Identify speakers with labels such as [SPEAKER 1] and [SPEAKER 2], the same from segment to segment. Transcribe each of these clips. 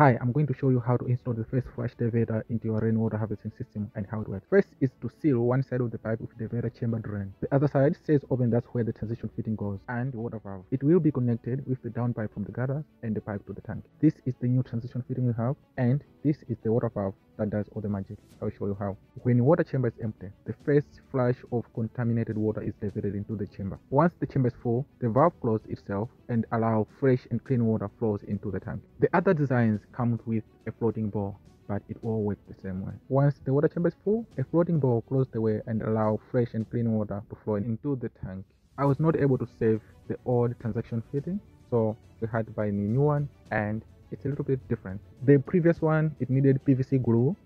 [SPEAKER 1] Hi, I'm going to show you how to install the first flush diverter into your rainwater harvesting system and how it works. First is to seal one side of the pipe with the diverter chamber drain. The other side stays open, that's where the transition fitting goes, and the water valve. It will be connected with the downpipe from the gutter and the pipe to the tank. This is the new transition fitting we have, and this is the water valve that does all the magic. I'll show you how. When the water chamber is empty, the first flush of contaminated water is diverted into the chamber. Once the chamber is full, the valve closes itself and allow fresh and clean water flows into the tank. The other designs comes with a floating ball but it all works the same way. Once the water chamber is full, a floating ball closes the way and allow fresh and clean water to flow into the tank. I was not able to save the old transition fitting, so we had to buy a new one and it's a little bit different. The previous one, it needed PVC glue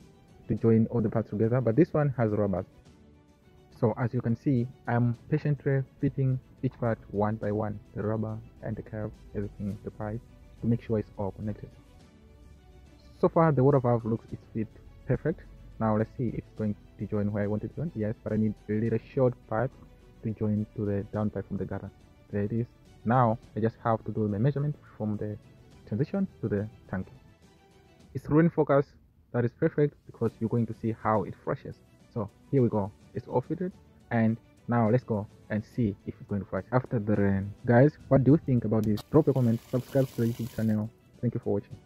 [SPEAKER 1] to join all the parts together, but this one has rubbers. So as you can see, I'm patiently fitting each part one by one, the rubber and the curve, everything, the pipe, to make sure it's all connected. So far the water valve looks it's fit perfect. Now let's see it's going to join where I want it to join. Yes, but I need a little short pipe to join to the downpipe from the gutter. There it is. Now I just have to do the measurement from the transition to the tank. It's rain focus that is perfect because you're going to see how it flushes. So here we go. It's all fitted and now let's go and see if it's going to flush after the rain. Guys, what do you think about this? Drop a comment, subscribe to the YouTube channel. Thank you for watching.